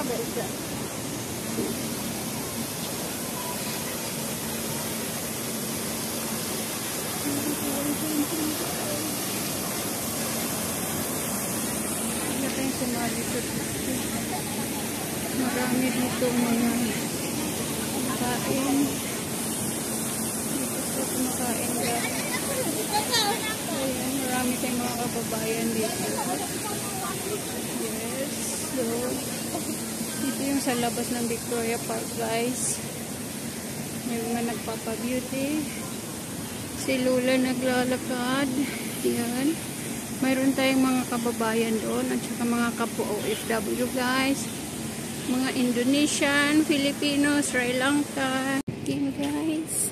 Wala tayong sumali sa dito. Marami dito mga kain. Dito sa kumakain. Ayan, marami tayong mga kababayan dito. Yes. So, dito yung sa labas ng Victoria Park guys. May mga nagpapa-beauty. Si Lula naglalakad. Yan. Mayroon tayong mga kababayan doon at saka mga kapo OFW guys. Mga Indonesian, Filipino, Sri Lanka. Yan guys.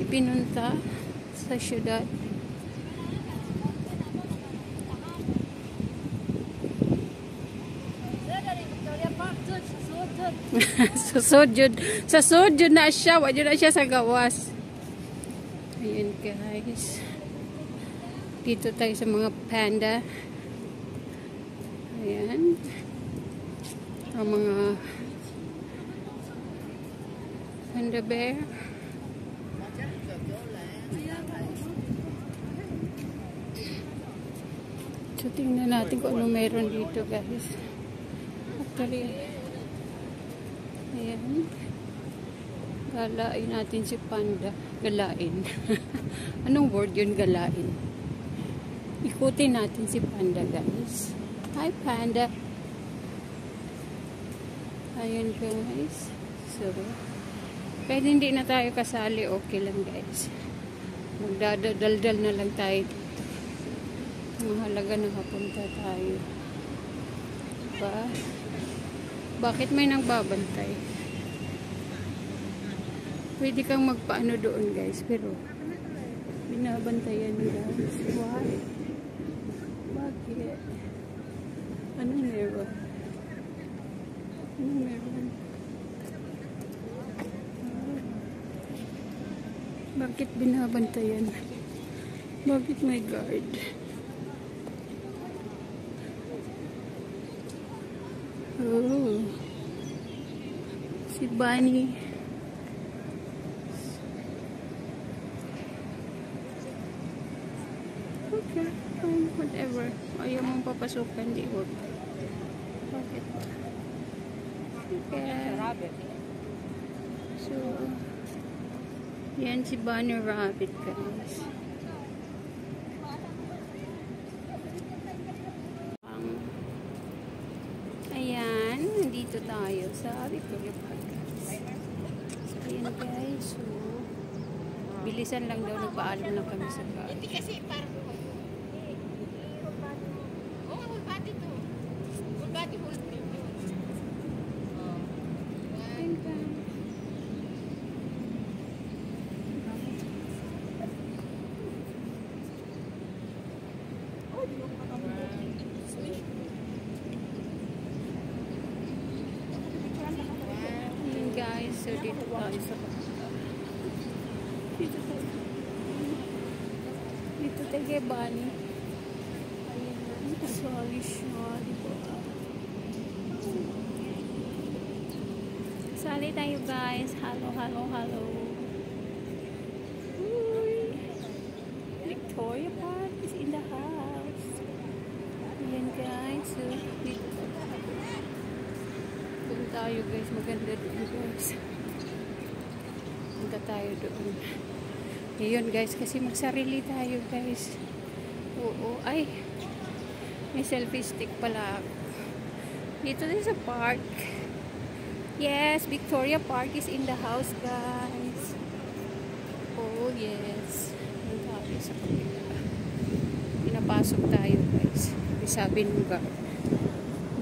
Ipinunta sa syudad. Sa sojud sa sojud na siya wa jud na siya sa gawas ayun guys. Dito tayo sa mga panda ayan ang mga panda bear. So tingnan natin kung ano meron dito guys. Actually Ayan. Galain natin si Panda. Galain. Anong word yun, galain? Ikutin natin si Panda, guys. Hi, Panda. Ayan, guys. So, kahit hindi na tayo kasali, okay lang, guys. Magdadaldal na lang tayo dito. Mahalaga na kapunta tayo. Diba? Bakit may nagbabantay? Pwede kang magpaano doon guys, pero binabantayan guys. Why? Bakit? Ano meron? Ano meron? Bakit binabantayan? Bakit may guard? Oh. Si Bunny. Ayaw mong papasukan. Di huwag. Bakit? Okay. So, yan si Bunny Rabbit guys. Ang Ayan, nandito tayo sa Victoria Park. So, ayan guys. So, bilisan lang daw. Nagpaalam lang kami sa car. Kasi parang Oh, whole body to. Whole body, whole premium. Oh. Ayan guys. Ayan guys. So, dito tayo sa Dito tayo. Dito tayo kay Bunny. Ayan. Sorry siya. Sali tayo guys. Hello, hello, hello. Uy. Victoria Park is in the house. Ayan guys. So, dito tayo guys. Maganda doon guys. Punta tayo doon. Ngayon guys. Kasi magsarili tayo guys. Oo. Ay. May selfie stick pala. Dito din sa park. Yes, Victoria Park is in the house, guys. Oh, yes. Doon tayo sa kapila. Pinapasok tayo, guys. Sabi nung guard.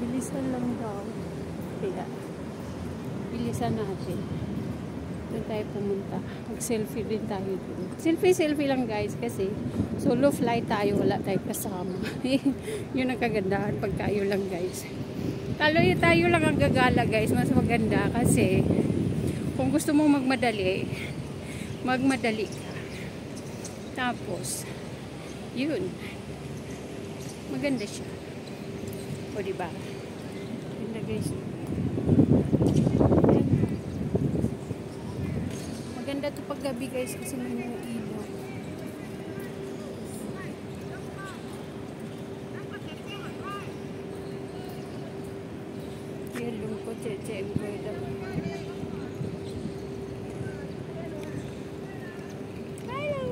Bilisan lang daw. Kaya, bilisan natin. Doon tayo pumunta. Mag-selfie din tayo doon. Selfie-selfie lang, guys. Kasi, solo flight tayo. Wala tayong kasama. Yun ang kagandahan pag tayo lang, guys. Talo tayo lang ang gagala guys, mas maganda kasi kung gusto mong magmadali, magmadali ka. Tapos, yun. Maganda siya. O, diba? Maganda guys. Ayan. Maganda to pag guys kasi may mga ilaw. Yan lungkot, cheche, embroider. Hello!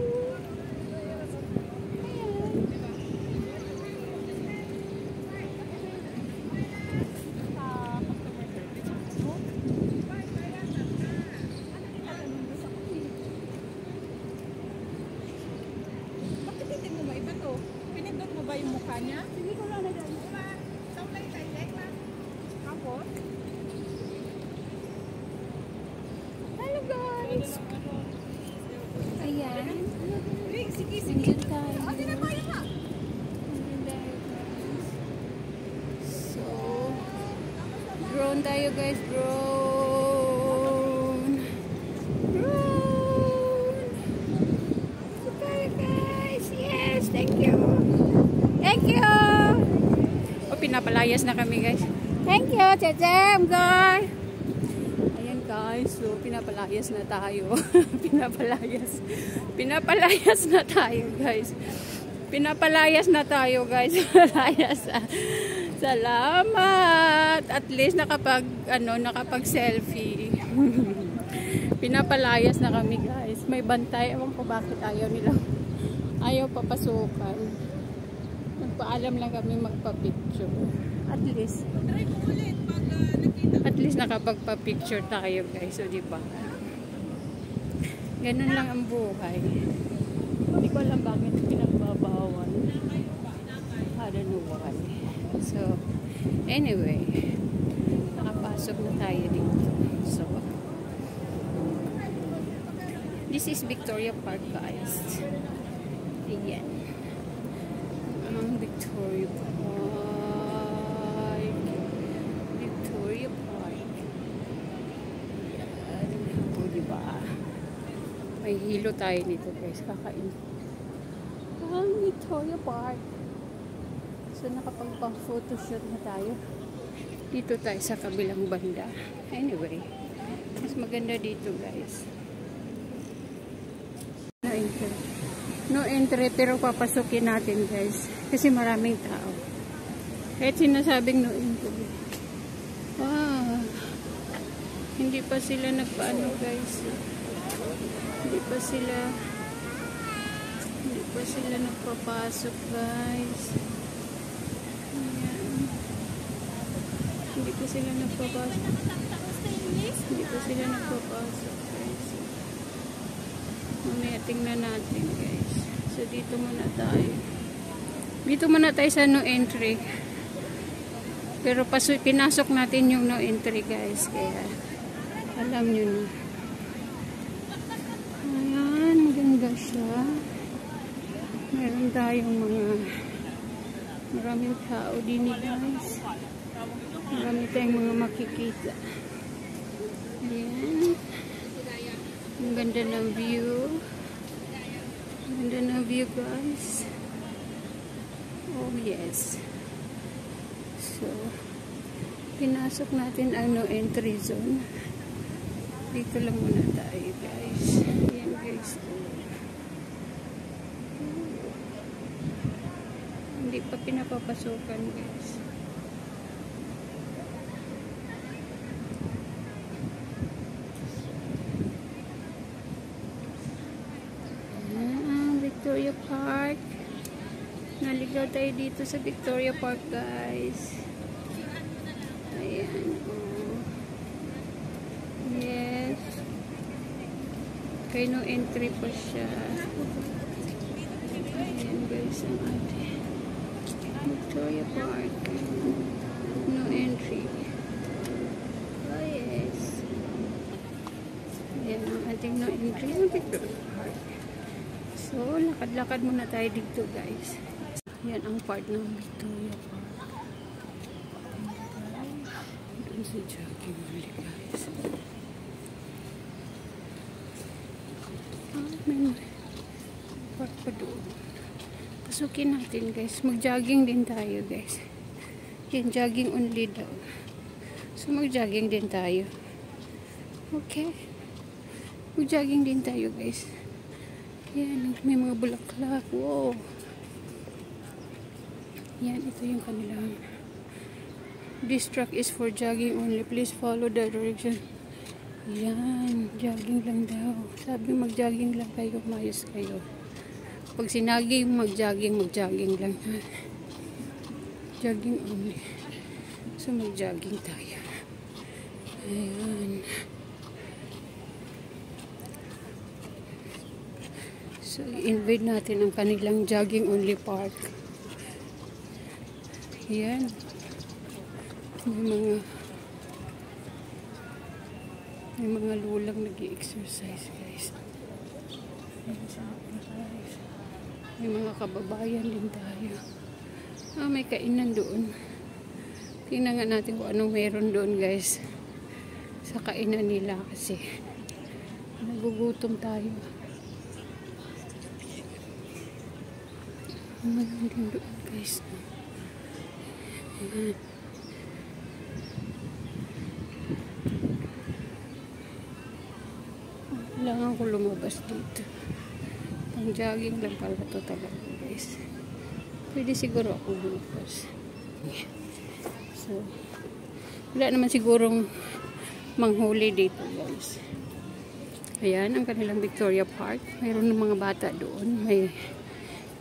Bakit hindi mo maiba to? Pinindot niya? Hindi ko lang nagano. Sablay tayo, na. Tapos? Hello guys! Ayan. Ring, sige, sige. Nandun tayo. Na na. Nandun tayo guys. So, drone tayo guys. Drone! Drone! So tayo guys. Yes! Thank you! Thank you! O, pinapalayas na kami guys. Thank you, Chechem, guys! Ayan guys, so pinapalayas na tayo. pinapalayas. Pinapalayas na tayo guys. Pinapalayas na tayo guys. Palayas. Salamat. At least nakapag ano, nakapag selfie. Pinapalayas na kami guys. May bantay. Ewan ko bakit ayaw nila. Ayaw papasukan. Nagpaalam lang kami magpa-picture. At least Try mo pag nakita. at least nakapagpa-picture tayo guys, so di ba? Ganun lang ang buhay. Hindi ko alam bakit pinagbabawal. I don't know why. So, anyway, nakapasok na tayo dito. So, this is Victoria Park guys. Ayan. Ang Victoria Park. Victoria Park. Yan. O, diba? May hilo tayo nito guys. Kakain. Ang Victoria Park. So, nakapagpang-photoshoot na tayo. Dito tayo sa kabilang banda. Anyway, mas maganda dito guys. No entry. No entry pero papasukin natin guys. Kasi maraming tao. Kahit sinasabing no entry. Ah, hindi pa sila nagpaano guys. Hindi pa sila hindi pa sila nagpapasok guys. Ayan. Hindi pa sila nagpapasok. Hindi pa sila nagpapasok guys. Mamaya tingnan natin guys. So dito muna tayo. Dito muna tayo sa no entry. Pero paso, pinasok natin yung no entry guys. Kaya alam nyo na. Ayan, maganda siya. Meron tayong mga maraming tao din guys. Marami tayong mga makikita. Ayan. Ang ganda ng view. Ang ganda ng view guys. Oh yes. So, pinasok natin ano entry zone. Dito lang muna tayo guys. Ayan guys. Hindi pa pinapapasukan guys. Ah, Victoria Park. Naligaw tayo dito sa Victoria Park, guys. Ayan. Oh. Yes. Kaya no entry pa siya. Ayan, guys, ang ate. Victoria Park. No entry. Oh, yes. Ayan ang ating no entry sa. So, lakad-lakad muna tayo dito, guys. Yan ang part ng Victoria Park. Doon si Jackie Mali, guys. Ah, may park pa doon. Pasukin natin guys. Mag-jogging din tayo guys. Yan, jogging only daw. So mag-jogging din tayo. Okay. Mag-jogging din tayo guys. Yan, may mga bulaklak. Wow. Yan, ito yung kanilang This track is for jogging only. Please follow the direction. Yan, jogging lang daw. Sabi mag-jogging lang kayo, mayos kayo. Pag sinagi mag-jogging, mag-jogging lang. Jogging only. So mag-jogging tayo. Ayan. So invade natin ang kanilang jogging only park. Yan. May mga may mga lulang nag exercise guys. Guys. May mga kababayan din tayo. Ah, may kainan doon. Tingnan nga natin kung anong meron doon guys. Sa kainan nila kasi nagugutom tayo. Meron din doon guys. Ayan. Kailangan ko lumabas dito. Pang jogging lang pala to talaga guys. Pwede siguro ako lumabas. So, wala naman sigurong manghuli dito guys. Ayan, ang kanilang Victoria Park. Mayroon ng mga bata doon. May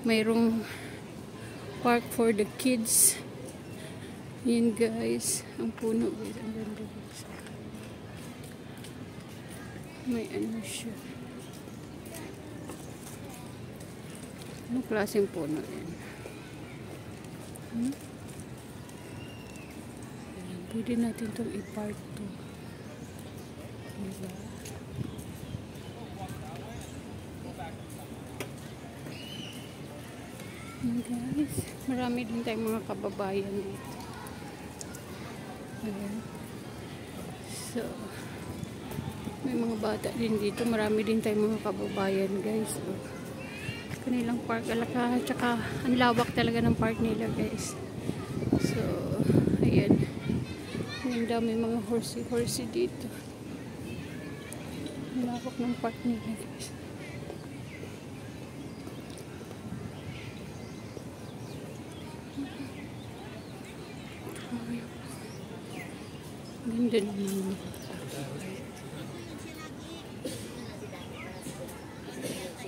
mayroong park for the kids. Yan guys. Ang puno guys. Ang ganda guys. May ano siya. Anong klaseng puno yan? Hmm? Pwede natin itong i-park to. Diba? Ayan, guys. Marami din tayong mga kababayan dito. Ayan. So, may mga bata din dito. Marami din tayong mga kababayan, guys. So, kanilang park. Alaka, tsaka ang lawak talaga ng park nila, guys. So, ayan. Ang dami mga horsey-horsey dito. Ang lawak ng park nila, guys. Ganda naman.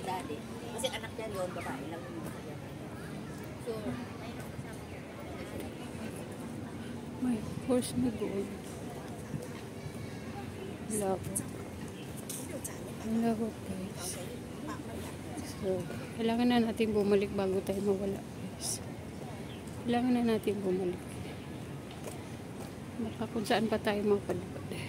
si daddy. Kasi anak niya yun, babae lang yung babae. So, May horse na gold. Lawak. Ang lawak guys. So, kailangan na natin bumalik bago tayo mawala guys. Kailangan na natin bumalik. Baka kung saan pa tayo mapadipad.